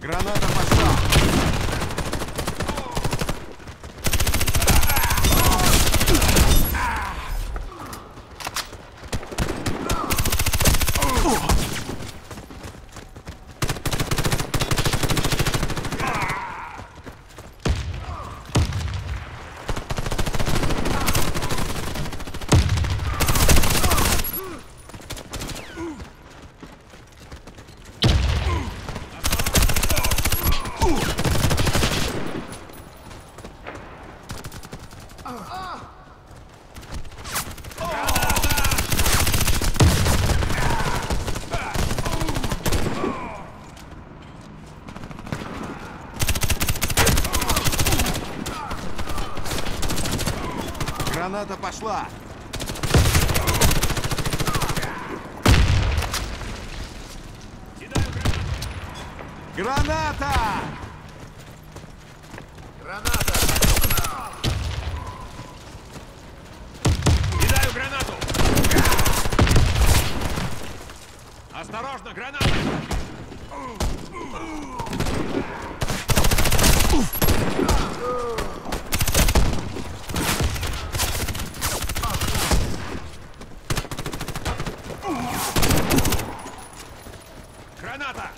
Граната пошла! Граната пошла! Кидаю гранату! Граната! Граната! Кидаю гранату! Осторожно, граната! Граната!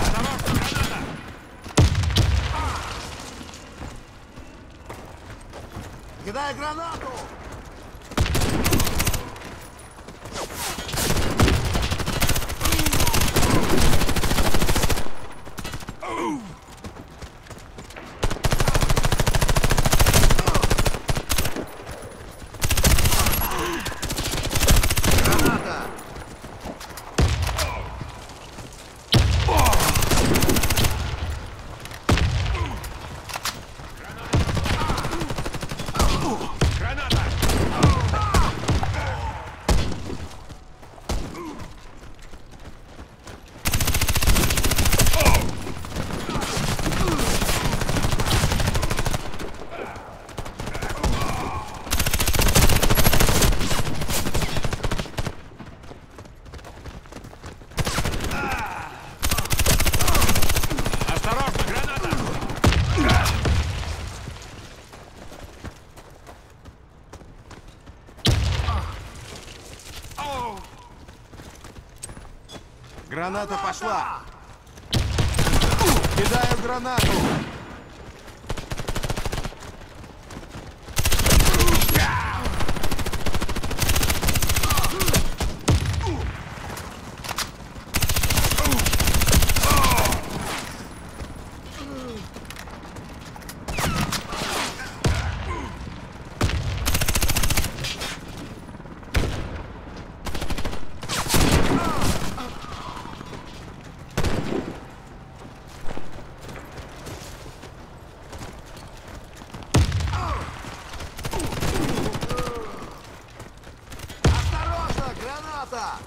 Осторожно, граната! Кидай гранату! Граната! Граната! Осторожно, граната! Оу! Граната пошла! Кидаю гранату! Осторожно, граната!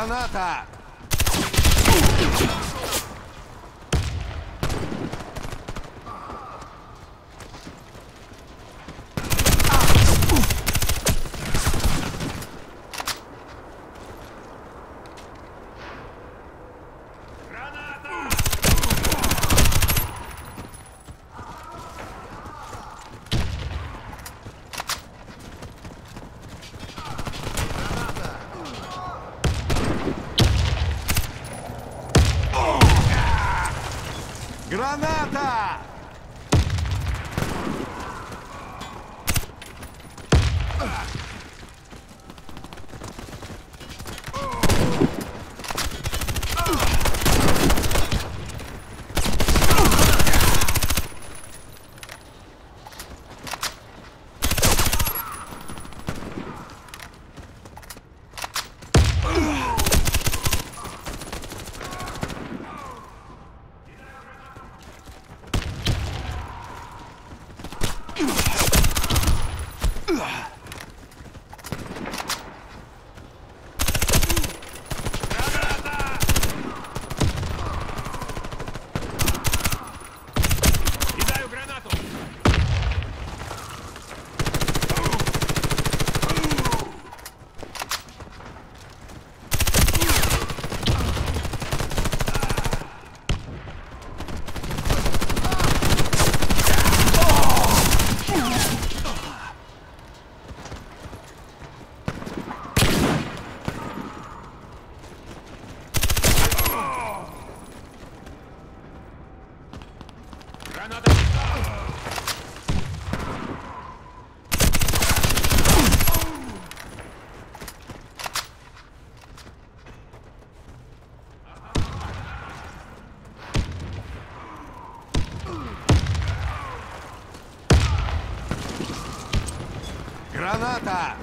Граната! Граната! Граната! Граната!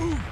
Ooh.